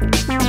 Bye.